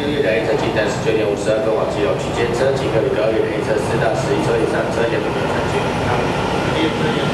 六月的 a 车进站十九点五十二分往机油区间车级可以高于 a 车四到十一车以上车辆的可以参